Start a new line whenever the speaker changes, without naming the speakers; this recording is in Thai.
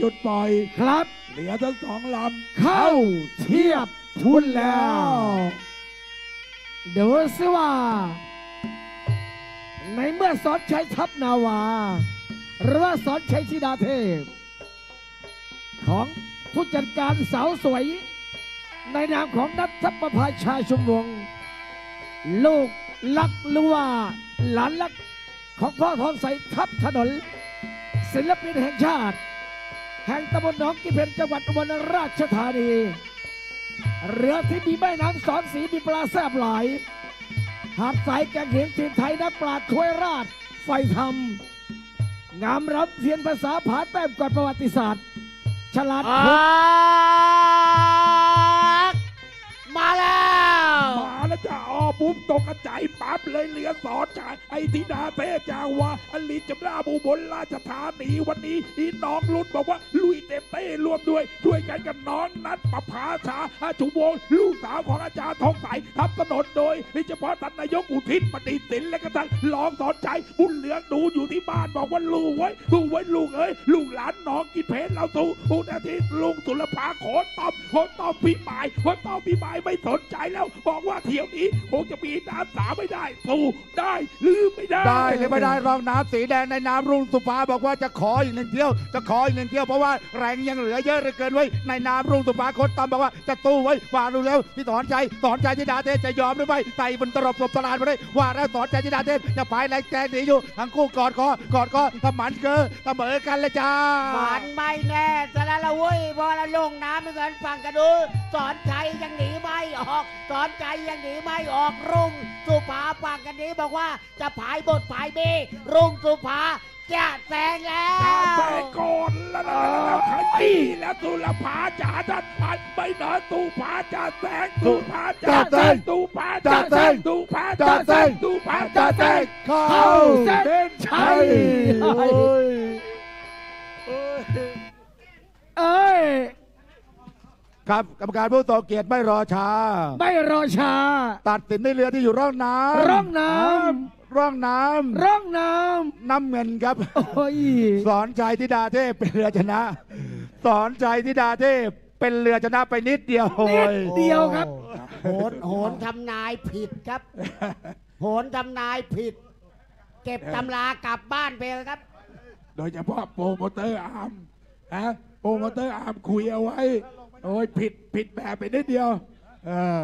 จุดปล่อย
ครับ
เหลือทั้งสองล
เข้าเทียบทุนำแล้วเดี๋ยวสิว่า ในเมื่อสอนชัยทัพนาวา หรือว่าสอนชัยธิดาเทพ ของผู้จัดการสาวสวย ในนามของนัททัพประภาชาชุมวงศ์ลูกลักหรือว่าหลานลักของพ่อทองใสทัพถนนศิลปินแห่งชาติ แห่งตำบลหนองกิเพนจังหวัดอุบลราชธานี เรือที่มีแม่น้ำสอนสีมีปลาแซบหลาย หาดสายแกงเห็นทีมไทยนักปราดช่วยราชไฟธรรม งามรำเทียนภาษาผาแต้มก่อนประวัติศาสตร์ ฉลาด
อ
คม
อกมาแล้ว
มาแล้วจ้าอ้อปุ๊บตกกระจายปั๊ บเลยเหลือสอนชายไอธิดาเทพจาวาอลิจำราบูบลราชธานีวันนี้อีน้องรุ่นบอกว่าลุยเต็มเต้ร่วมด้วย ช่วยกันกับน้องนัดประภาชาอาชุวงลูกสาวของอาจารย์ทองใสทับถนนโดยโดยเฉพาะท่านนายกอุทิศปฏิสินและก็ท่านรองสอนใจบุญเหลืองดูอยู่ที่บ้านบอกว่าลูกไว้ลูกไว้ลูกเอ้ยลูกหลานน้องกินเพลเราสู้อุณาทิตลุงสุรภาโขนตอบโขนตอบพี่หมายโขนตอบพี่หมายไม่สนใจแล้ว บอกว่าเที่ยวนี้คงจะมีน้ำสาไม่ได้สู้ได้หรือไม่ได้
ได้หรือไม่ได้รองน้ำสีแดงในน้ำรุ่งสุภาบอกว่าจะขออีกหนึ่งเที่ยว จะขออีกหนึ่งเที่ยวเพราะว่าแรงยังเหลือเยอะเหลือเกินไว้ยในน้ำรุ่งสุภาคนตามบอกว่าจะตู้ไว้ว่าดูแล้วที่สอนใจสอนใจที่ดาเทพจะยอมหรือไม่ไต่บนตรบศพตลาดไปได้ว่าแล้วสอนใจที่ดาเทพจะพายแรงแกงหนีอยู่ทั้งคู่กอดคอกอดคอทำหมันเกอเสมอกันเลยจ้า
มันไม่แน่ซะแล้วละเว้ยพอเราลงน้ำเหมือนกันฟังกันดู สอนชัยยังหนีไม่ออก สอนชัยยังหนีไม่ออกรุ่งสุภาฟังกันนี้บอกว่าจะผายบทผายเบรุ่งสุภาจะแซงแล้
จ่าวแซงก่อนแล้วนะแล้วขยี้แล้วสุรภาจ่าท่านพันไม่นอนตูผาจ่าแซงตูผาจ่าแซงตูผาจ่าแซงตูผาจ่าแซงตูผาจ่าแซง
เข้าเส้นชัย เอ้ย
ครับกรรมการผู้ทรงเกียรติไม่รอช้า
ไม่รอช้า
ตัดสินในเรือที่อยู่ร่องน้ำ
ร่องน้
ร่องน้ำ
ร่องน้ำ
น้ำเงินครับำ
โอ้ย
สอนชัยธิดาเทพเป็นเรือชนะ สอนชัยธิดาเทพเป็นเรือชนะไปนิดเดียวโอ้
นิด
ย
เดียวครับ
โหนโหนทำนายผิดครับ โหนทำนายผิด เก็บตำรากลับบ้านไปเลยครับ
โดยเฉพาะโปรโมเตอร์อาร์มนะโปรโมเตอร์อาร์มคุยเอาไว้ โอ้ยผิดผิดแบบไปนิดเดียว เออ